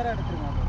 பேராக எடுத்துருங்க.